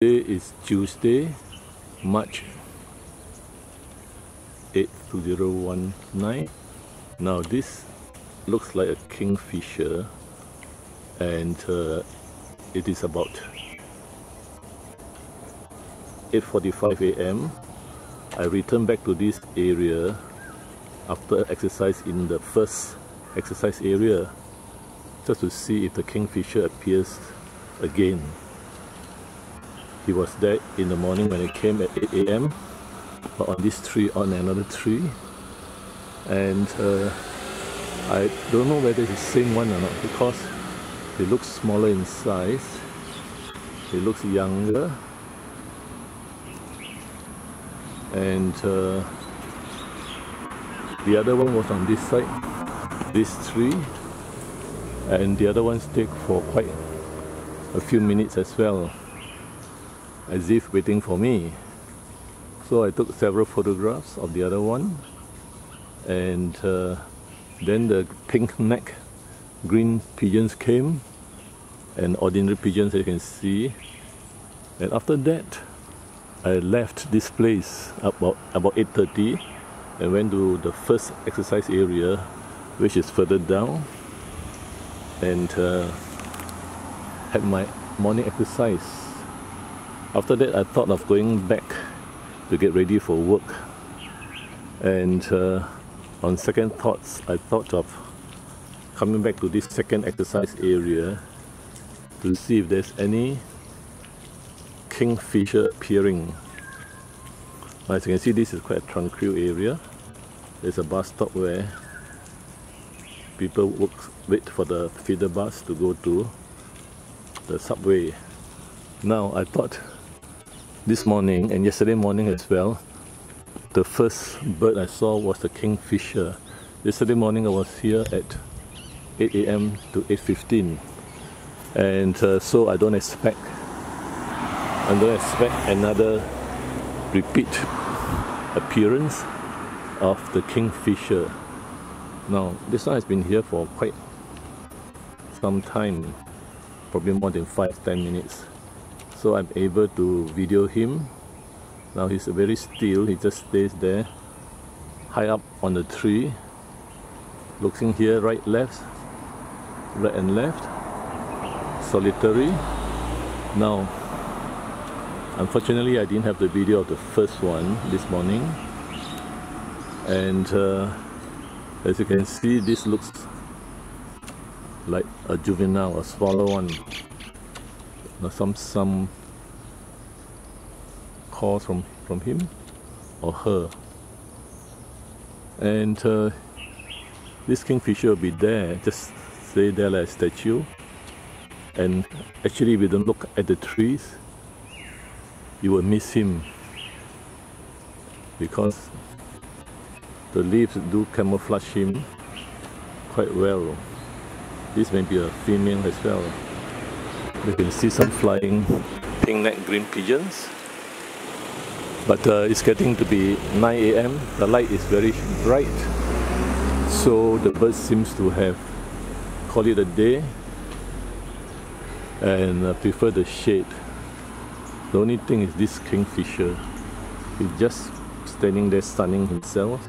Today is Tuesday, March 8, 2019. Now this looks like a kingfisher and uh, it is about 8.45 am. I returned back to this area after exercise in the first exercise area just to see if the kingfisher appears again. He was there in the morning when I came at 8 a.m. On this tree, on another tree. And uh, I don't know whether it's the same one or not because he looks smaller in size. He looks younger. And uh, the other one was on this side, this tree. And the other one stayed for quite a few minutes as well as if waiting for me. So I took several photographs of the other one and uh, then the pink neck green pigeons came and ordinary pigeons as you can see and after that I left this place about about 8.30 and went to the first exercise area which is further down and uh, had my morning exercise after that, I thought of going back to get ready for work. And uh, on second thoughts, I thought of coming back to this second exercise area to see if there's any kingfisher appearing. As you can see, this is quite a tranquil area. There's a bus stop where people work, wait for the feeder bus to go to the subway. Now, I thought this morning and yesterday morning as well, the first bird I saw was the kingfisher. Yesterday morning I was here at 8 a.m. to 8.15 and uh, so I don't expect I don't expect another repeat appearance of the kingfisher. Now this one has been here for quite some time, probably more than 5-10 minutes so I'm able to video him. Now he's very still. He just stays there. High up on the tree. Looking here right left. Right and left. Solitary. Now unfortunately I didn't have the video of the first one this morning. And uh, as you can see this looks like a juvenile a smaller one some some calls from from him or her. And uh, this kingfisher will be there just stay there like a statue. And actually if you don't look at the trees you will miss him. Because the leaves do camouflage him quite well. This may be a female as well you can see some flying pink neck green pigeons. But uh, it's getting to be 9 a.m. The light is very bright. So the birds seems to have called it a day and uh, prefer the shade. The only thing is this kingfisher. He's just standing there sunning himself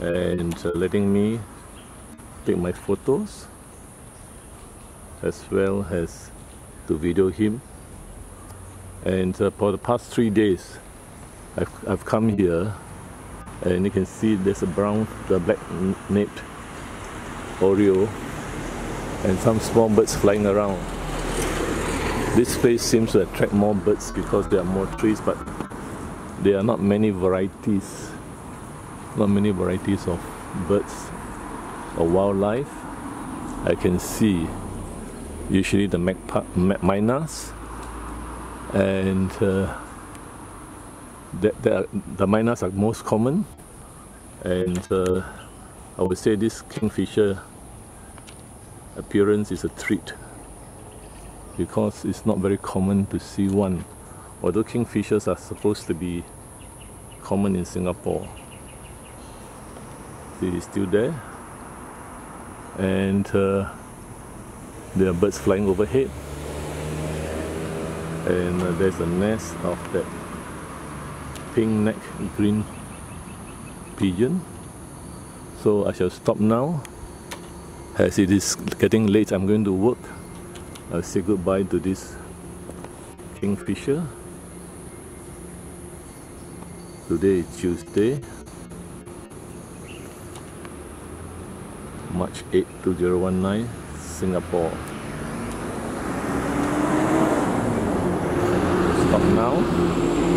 and uh, letting me take my photos as well as to video him. And uh, for the past three days, I've, I've come here and you can see there's a brown, the black naped oriole and some small birds flying around. This place seems to attract more birds because there are more trees, but there are not many varieties, not many varieties of birds or wildlife I can see usually the magpie, mynas and uh, the, the, the mynas are most common. And uh, I would say this kingfisher appearance is a treat because it's not very common to see one. Although kingfishers are supposed to be common in Singapore it is still there. And uh, there are birds flying overhead. And uh, there's a nest of that pink neck green pigeon. So I shall stop now. As it is getting late I'm going to work. I'll say goodbye to this kingfisher. Today is Tuesday March 8 2019 Singapore. Stop now